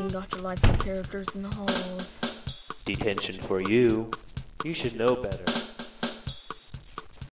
Ghosting got to characters in the halls. Detention for you. You should know better.